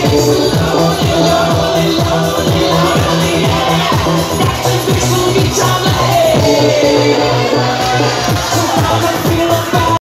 Holy, holy, holy, you.